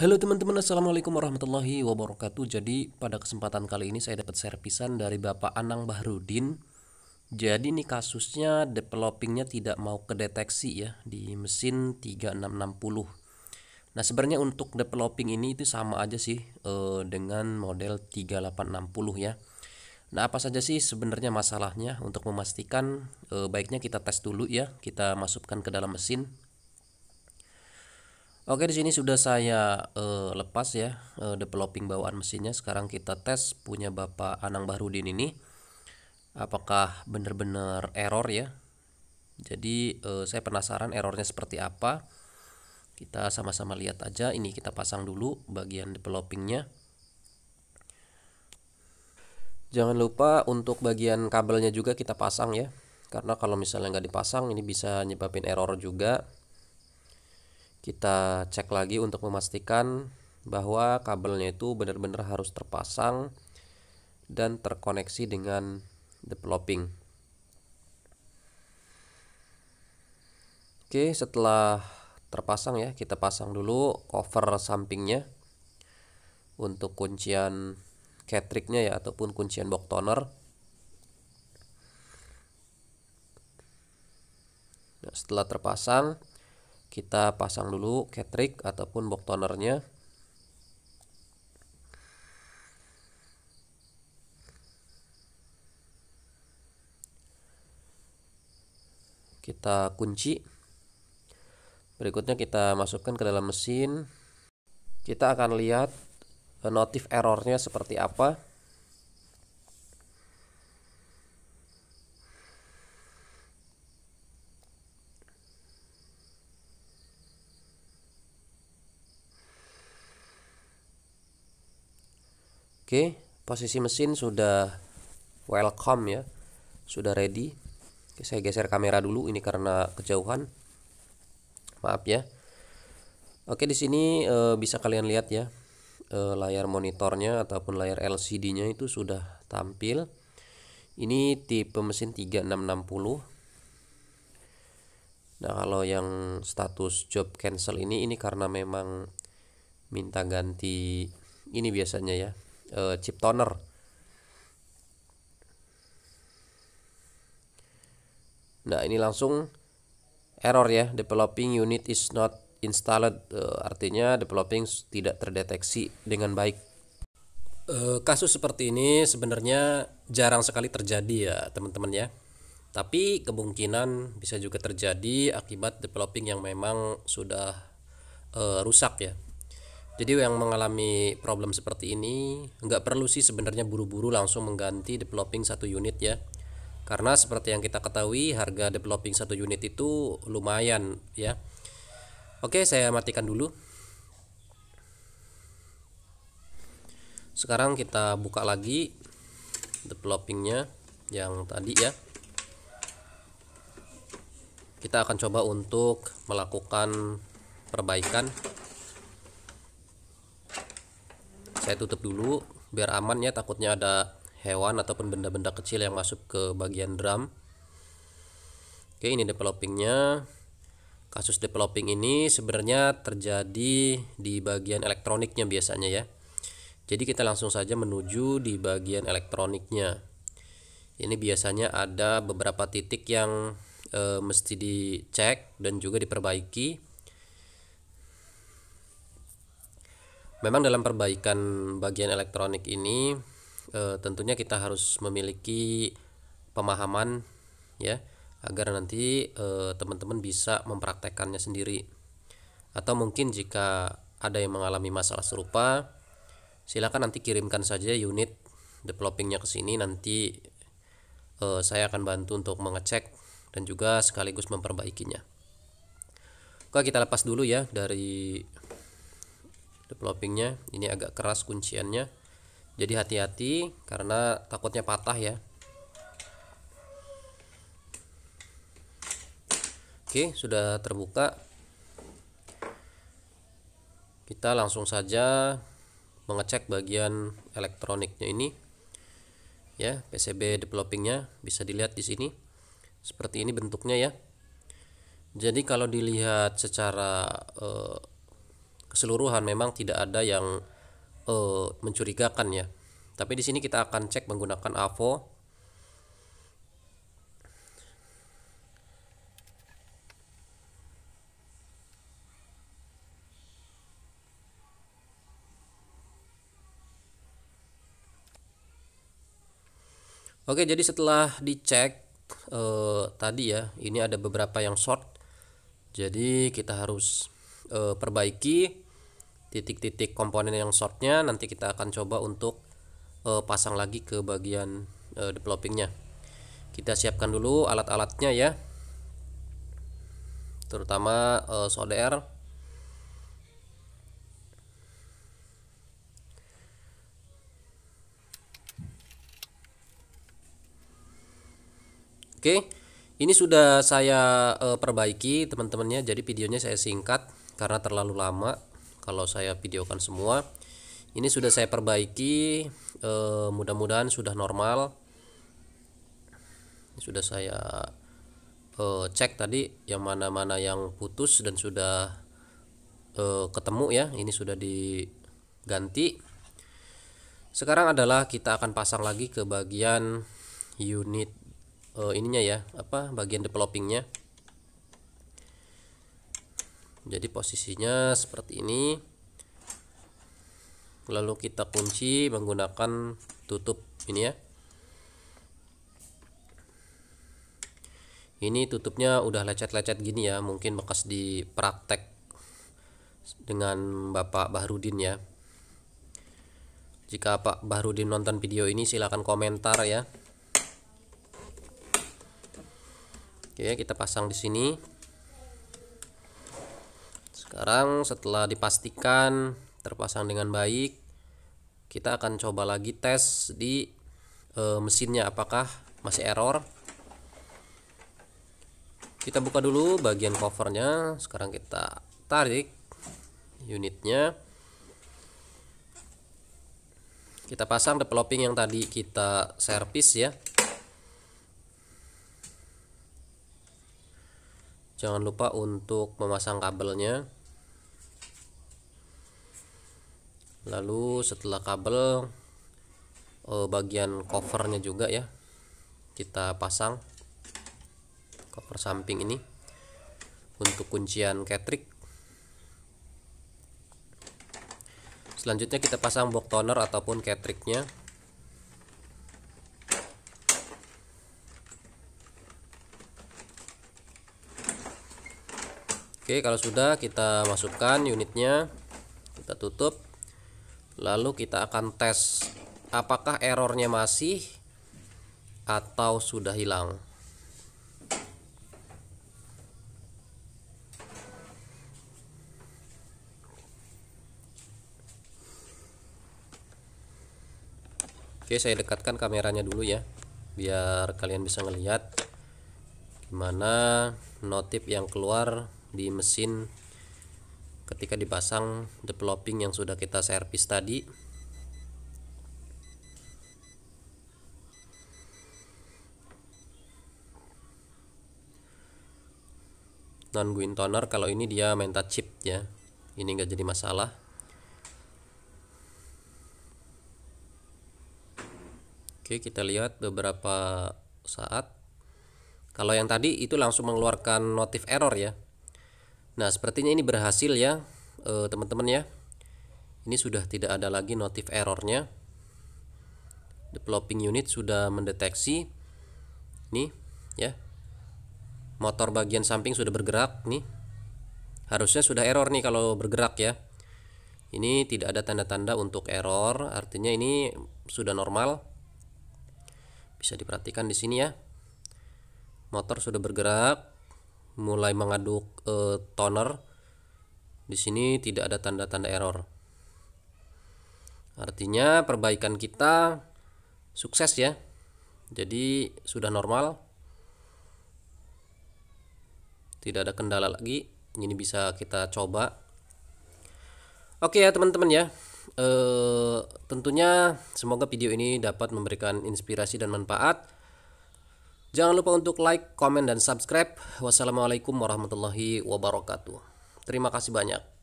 Halo teman-teman, Assalamualaikum warahmatullahi wabarakatuh. Jadi pada kesempatan kali ini saya dapat servisan dari Bapak Anang Bahrudin. Jadi ini kasusnya developingnya tidak mau kedeteksi ya di mesin 3660 Nah sebenarnya untuk developing ini itu sama aja sih eh, dengan model 3860 ya. Nah apa saja sih sebenarnya masalahnya? Untuk memastikan eh, baiknya kita tes dulu ya Kita masukkan ke dalam mesin Oke, di sini sudah saya uh, lepas ya uh, developing bawaan mesinnya. Sekarang kita tes punya Bapak Anang Bahrudin ini. Apakah benar-benar error ya? Jadi uh, saya penasaran errornya seperti apa. Kita sama-sama lihat aja. Ini kita pasang dulu bagian developingnya. Jangan lupa untuk bagian kabelnya juga kita pasang ya. Karena kalau misalnya nggak dipasang ini bisa nyebabin error juga kita cek lagi untuk memastikan bahwa kabelnya itu benar-benar harus terpasang dan terkoneksi dengan developing. Oke, setelah terpasang ya, kita pasang dulu cover sampingnya untuk kuncian catricnya ya ataupun kuncian box toner. Nah, setelah terpasang, kita pasang dulu catrik ataupun box tonernya kita kunci. Berikutnya kita masukkan ke dalam mesin. Kita akan lihat notif errornya seperti apa Oke, posisi mesin sudah welcome ya. Sudah ready. Oke, saya geser kamera dulu ini karena kejauhan. Maaf ya. Oke, di sini e, bisa kalian lihat ya. E, layar monitornya ataupun layar LCD-nya itu sudah tampil. Ini tipe mesin 3660. Nah, kalau yang status job cancel ini ini karena memang minta ganti ini biasanya ya uh, chip toner. Nah ini langsung error ya. Developing unit is not installed uh, artinya developing tidak terdeteksi dengan baik. Uh, kasus seperti ini sebenarnya jarang sekali terjadi ya teman-teman ya. Tapi kemungkinan bisa juga terjadi akibat developing yang memang sudah uh, rusak ya jadi yang mengalami problem seperti ini nggak perlu sih sebenarnya buru-buru langsung mengganti developing satu unit ya. Karena seperti yang kita ketahui harga developing satu unit itu lumayan ya. Oke, saya matikan dulu. Sekarang kita buka lagi developingnya yang tadi ya. Kita akan coba untuk melakukan perbaikan saya tutup dulu biar aman ya takutnya ada hewan ataupun benda-benda kecil yang masuk ke bagian drum. Oke ini developingnya. Kasus developing ini sebenarnya terjadi di bagian elektroniknya biasanya ya. Jadi kita langsung saja menuju di bagian elektroniknya. Ini biasanya ada beberapa titik yang e, mesti dicek dan juga diperbaiki Memang dalam perbaikan bagian elektronik ini e, tentunya kita harus memiliki pemahaman ya agar nanti eh, teman-teman bisa mempraktekannya sendiri. Atau mungkin jika ada yang mengalami masalah serupa, silakan nanti kirimkan saja unit developingnya ke sini nanti e, saya akan bantu untuk mengecek dan juga sekaligus memperbaikinya. Oke, kita lepas dulu ya dari developingnya ini agak keras kunciannya. Jadi hati-hati karena takutnya patah ya. Oke sudah terbuka. Kita langsung saja mengecek bagian elektroniknya ini. Ya PCB developingnya bisa dilihat di sini. Seperti ini bentuknya ya. Jadi kalau dilihat secara eh, keseluruhan memang tidak ada yang uh, mencurigakan ya. Tapi di sini kita akan cek menggunakan AVO. Oke, jadi setelah dicek eh, tadi ya, ini ada beberapa yang short. Jadi kita harus eh, perbaiki titik-titik komponen yang shortnya. Nanti kita akan coba untuk uh, pasang lagi ke bagian uh, developingnya kita siapkan dulu alat-alatnya ya terutama uh, solder Oke, ini sudah saya uh, perbaiki teman-temannya. Jadi videonya saya singkat karena terlalu lama kalau saya videokan semua. Ini sudah saya perbaiki e, mudah-mudahan sudah normal. Sudah saya e, cek tadi yang mana-mana yang putus dan sudah e, ketemu ya. Ini sudah diganti. Sekarang adalah kita akan pasang lagi ke bagian unit e, ininya ya apa bagian developingnya jadi posisinya seperti ini. Lalu kita kunci menggunakan tutup ini ya. Ini tutupnya udah lecet-lecet gini ya mungkin bekas di praktek dengan Bapak Bahrudin ya. Jika Pak Bahrudin nonton video ini silahkan komentar ya. Oke kita pasang di sini sekarang setelah dipastikan terpasang dengan baik kita akan coba lagi tes di e, mesinnya. Apakah masih error? Kita buka dulu bagian covernya. Sekarang kita tarik unitnya. Kita pasang developing yang tadi kita servis ya. Jangan lupa untuk memasang kabelnya lalu setelah kabel eh, bagian covernya juga ya kita pasang cover samping ini untuk kuncian ketrik selanjutnya kita pasang box toner ataupun ketriknya Oke kalau sudah kita masukkan unitnya kita tutup lalu kita akan tes apakah errornya masih atau sudah hilang. Oke saya dekatkan kameranya dulu ya biar kalian bisa ngelihat gimana notif yang keluar di mesin ketika dipasang developing yang sudah kita servis tadi non guin toner kalau ini dia minta chip ya. Ini enggak jadi masalah. Oke kita lihat beberapa saat. Kalau yang tadi itu langsung mengeluarkan notif error ya Nah, sepertinya ini berhasil ya, eh, teman-teman ya. Ini sudah tidak ada lagi notif errornya. Developing unit sudah mendeteksi. Nih, ya. Motor bagian samping sudah bergerak nih. Harusnya sudah error nih kalau bergerak ya. Ini tidak ada tanda-tanda untuk error, artinya ini sudah normal. Bisa diperhatikan di sini ya. Motor sudah bergerak, mulai mengaduk e, toner di sini tidak ada tanda-tanda error. Artinya perbaikan kita sukses ya. Jadi sudah normal. Tidak ada kendala lagi. Ini bisa kita coba. Oke ya teman-teman ya. E, tentunya semoga video ini dapat memberikan inspirasi dan manfaat Jangan lupa untuk like, komen, dan subscribe. Wassalamualaikum warahmatullahi wabarakatuh. Terima kasih banyak.